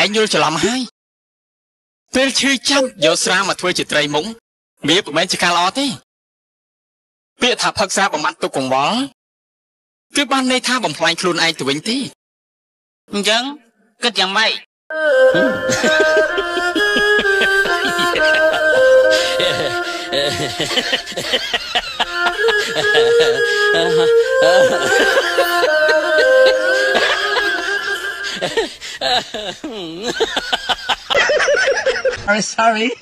ឯងយល់ច្រឡំហើយពេលឈឺចាប់យកស្រាមកធ្វើជាត្រីមុងវាមិនមែនជាការល្អទេពាក្យថាផឹកស្រាបំបត្តិទុកកង្វល់គឺបានន័យថាបំផ្លាញខ្លួនឯងទៅវិញទេអញ្ចឹងគិតយ៉ាងម៉េច I'm sorry